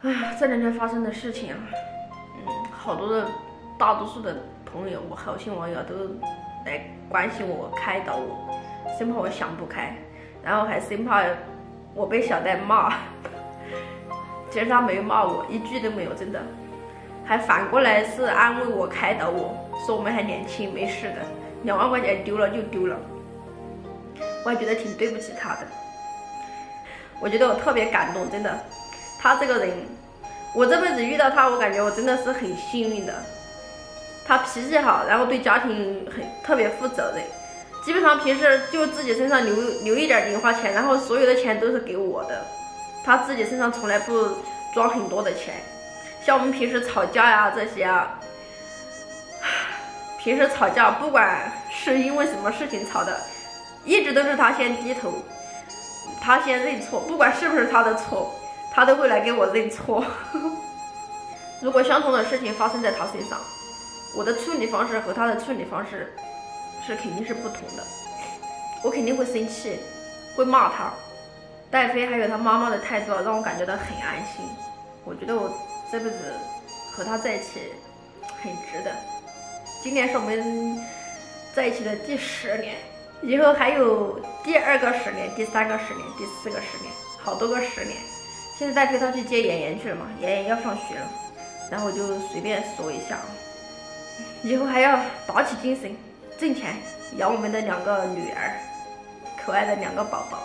唉，这两天发生的事情啊，嗯，好多的大多数的朋友，我好心网友都来关心我、开导我，生怕我想不开，然后还生怕我被小戴骂。其实他没骂我，一句都没有，真的，还反过来是安慰我、开导我，说我们还年轻，没事的，两万块钱丢了就丢了。我还觉得挺对不起他的，我觉得我特别感动，真的。他这个人，我这辈子遇到他，我感觉我真的是很幸运的。他脾气好，然后对家庭很特别负责任，基本上平时就自己身上留留一点零花钱，然后所有的钱都是给我的。他自己身上从来不装很多的钱，像我们平时吵架呀这些啊，平时吵架不管是因为什么事情吵的，一直都是他先低头，他先认错，不管是不是他的错。他都会来给我认错。如果相同的事情发生在他身上，我的处理方式和他的处理方式是肯定是不同的。我肯定会生气，会骂他。戴飞还有他妈妈的态度让我感觉到很安心。我觉得我这辈子和他在一起很值得。今年是我们在一起的第十年，以后还有第二个十年、第三个十年、第四个十年，好多个十年。现在带飞他去接妍妍去了嘛？妍妍要放学了，然后我就随便说一下啊，以后还要打起精神挣钱养我们的两个女儿，可爱的两个宝宝。